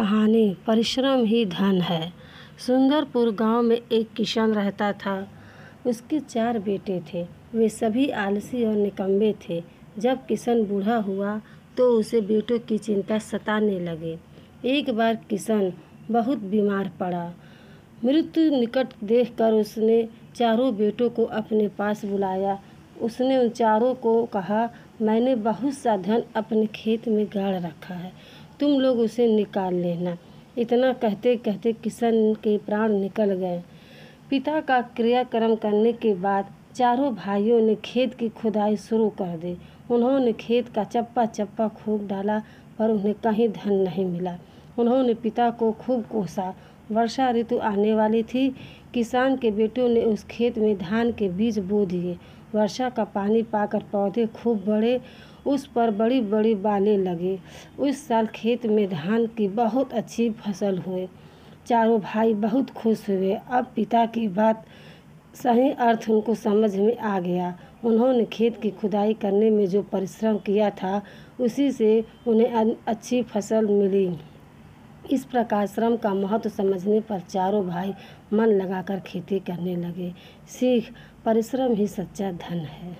कहानी परिश्रम ही धन है। सुंदरपुर गाँव में एक किसान रहता था। उसके चार बेटे थे। वे सभी आलसी और निकम्बे थे। जब किशन बूढ़ा हुआ तो उसे बेटों की चिंता सताने लगे। एक बार किशन बहुत बीमार पड़ा। मृत्यु निकट देखकर उसने चारों बेटों को अपने पास बुलाया। उसने उन चारों को कहा, मैंने बहुत सा धन अपने खेत में गाड़ रखा है। तुम लोग उसे निकाल लेना। इतना कहते कहते किशन के प्राण निकल गए। पिता का क्रियाक्रम करने के बाद चारों भाइयों ने खेत की खुदाई शुरू कर दी। उन्होंने खेत का चप्पा चप्पा खूब डाला पर उन्हें कहीं धन नहीं मिला। उन्होंने पिता को खूब कोसा। वर्षा ऋतु आने वाली थी। किसान के बेटों ने उस खेत में धान के बीज बो दिए। वर्षा का पानी पाकर पौधे खूब बड़े उस पर बड़ी बड़ी बालें लगी। उस साल खेत में धान की बहुत अच्छी फ़सल हुई। चारों भाई बहुत खुश हुए। अब पिता की बात सही अर्थ उनको समझ में आ गया। उन्होंने खेत की खुदाई करने में जो परिश्रम किया था, उसी से उन्हें अच्छी फ़सल मिली। इस प्रकार श्रम का महत्व समझने पर चारों भाई मन लगाकर खेती करने लगे। सीख, परिश्रम ही सच्चा धन है।